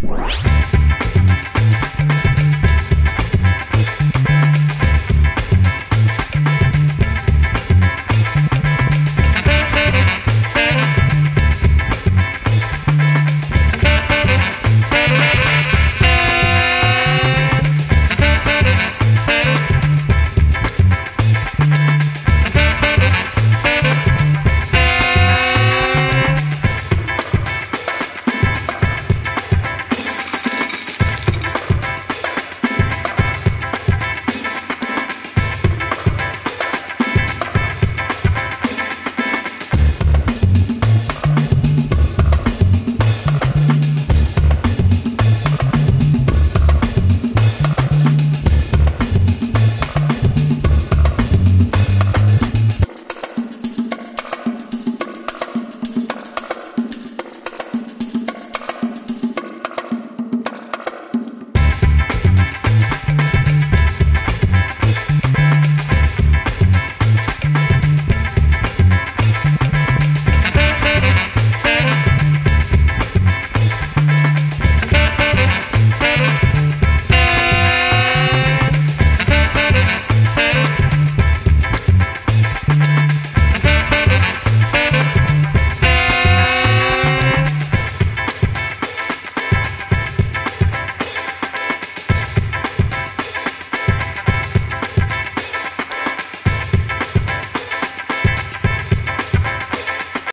Música